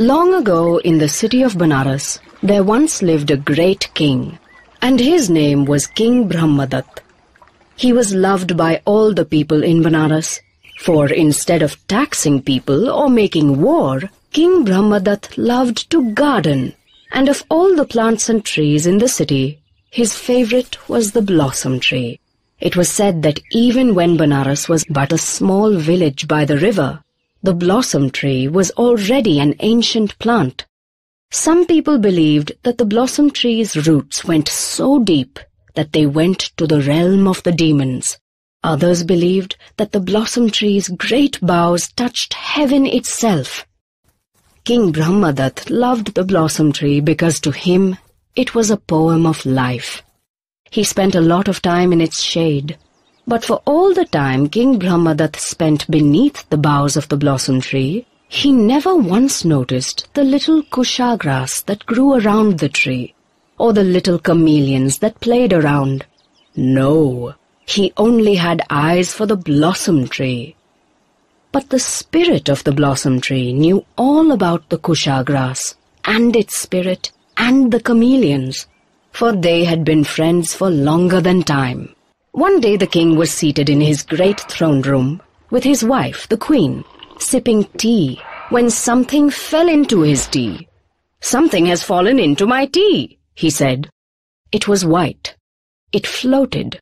Long ago in the city of Banaras, there once lived a great king, and his name was King Brahmadatt. He was loved by all the people in Banaras, for instead of taxing people or making war, King Brahmadatt loved to garden, and of all the plants and trees in the city, his favorite was the blossom tree. It was said that even when Banaras was but a small village by the river, the blossom tree was already an ancient plant. Some people believed that the blossom tree's roots went so deep that they went to the realm of the demons. Others believed that the blossom tree's great boughs touched heaven itself. King Brahmadatt loved the blossom tree because to him it was a poem of life. He spent a lot of time in its shade, but for all the time King Brahmadatt spent beneath the boughs of the blossom tree, he never once noticed the little kusha grass that grew around the tree, or the little chameleons that played around. No, he only had eyes for the blossom tree. But the spirit of the blossom tree knew all about the kusha grass, and its spirit, and the chameleons, for they had been friends for longer than time. One day the king was seated in his great throne room with his wife, the queen, sipping tea, when something fell into his tea. Something has fallen into my tea, he said. It was white. It floated.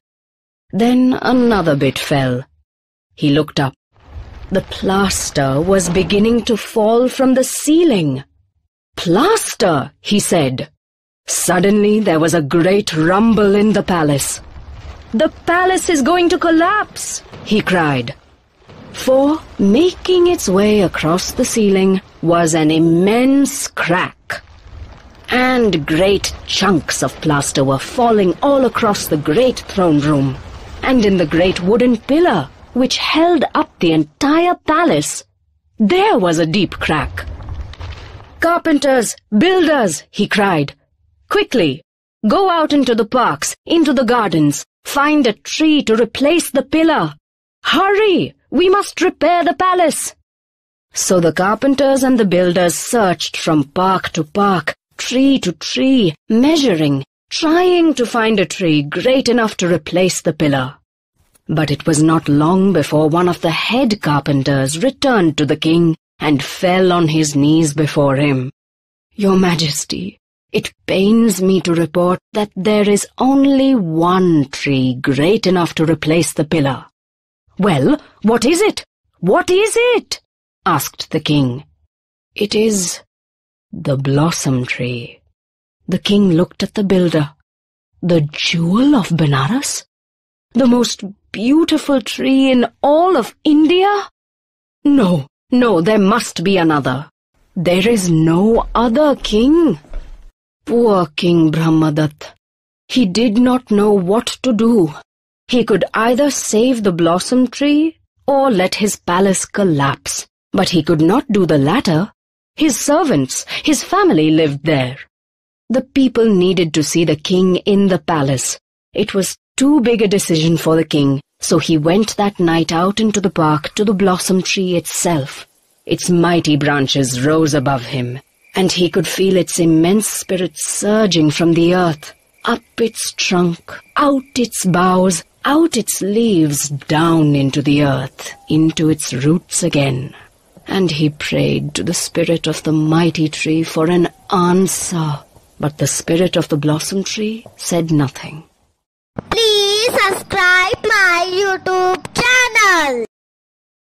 Then another bit fell. He looked up. The plaster was beginning to fall from the ceiling. Plaster, he said. Suddenly there was a great rumble in the palace. The palace is going to collapse, he cried. For, making its way across the ceiling was an immense crack. And great chunks of plaster were falling all across the great throne room, and in the great wooden pillar which held up the entire palace. There was a deep crack. Carpenters, builders, he cried. Quickly, go out into the parks, into the gardens, Find a tree to replace the pillar. Hurry! We must repair the palace. So the carpenters and the builders searched from park to park, tree to tree, measuring, trying to find a tree great enough to replace the pillar. But it was not long before one of the head carpenters returned to the king and fell on his knees before him. Your Majesty, it pains me to report that there is only one tree great enough to replace the pillar. Well, what is it? What is it? asked the king. It is the blossom tree. The king looked at the builder. The jewel of Benares? The most beautiful tree in all of India? No, no, there must be another. There is no other king. Poor King Brahmadatt. He did not know what to do. He could either save the blossom tree or let his palace collapse. But he could not do the latter. His servants, his family lived there. The people needed to see the king in the palace. It was too big a decision for the king, so he went that night out into the park to the blossom tree itself. Its mighty branches rose above him and he could feel its immense spirit surging from the earth, up its trunk, out its boughs, out its leaves, down into the earth, into its roots again. And he prayed to the spirit of the mighty tree for an answer, but the spirit of the blossom tree said nothing. Please subscribe my YouTube channel.